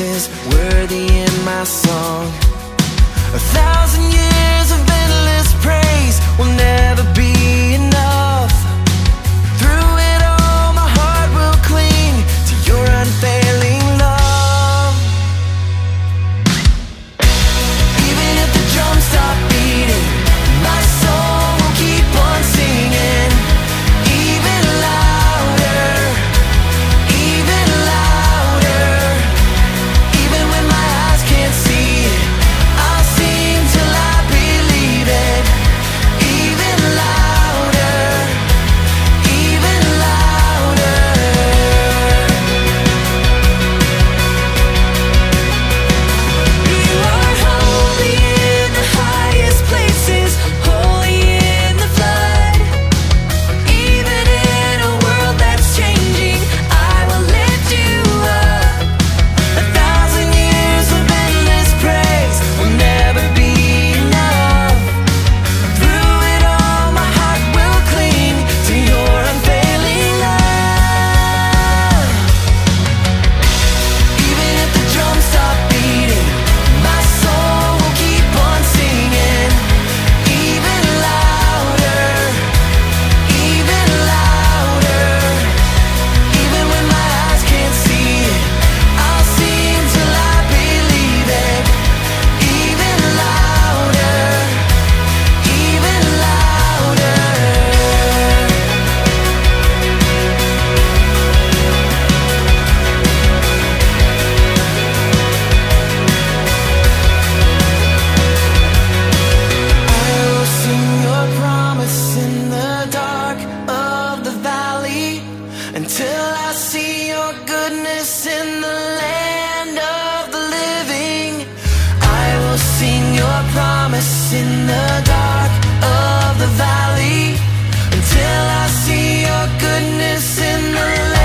is worthy in my song. A thousand years. until I see your goodness in the land of the living. I will sing your promise in the dark of the valley until I see your goodness in the land.